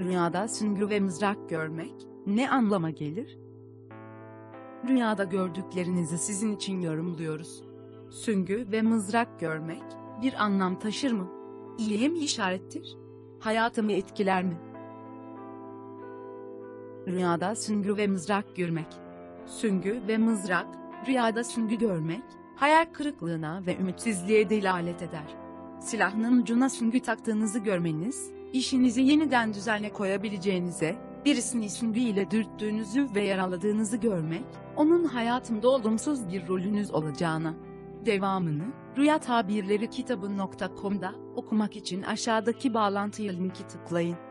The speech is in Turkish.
Rüyada süngü ve mızrak görmek ne anlama gelir? Rüyada gördüklerinizi sizin için yorumluyoruz. Süngü ve mızrak görmek bir anlam taşır mı? İyiye mi işarettir? Hayatımı etkiler mi? Rüyada süngü ve mızrak görmek. Süngü ve mızrak, rüyada süngü görmek, hayal kırıklığına ve ümitsizliğe delalet eder. Silahının ucuna süngü taktığınızı görmeniz, işinizi yeniden düzenle koyabileceğinize, birisini ile dürttüğünüzü ve yaraladığınızı görmek, onun hayatında olumsuz bir rolünüz olacağına. Devamını, Rüya Tabirleri kitabı.com'da okumak için aşağıdaki bağlantıya linki tıklayın.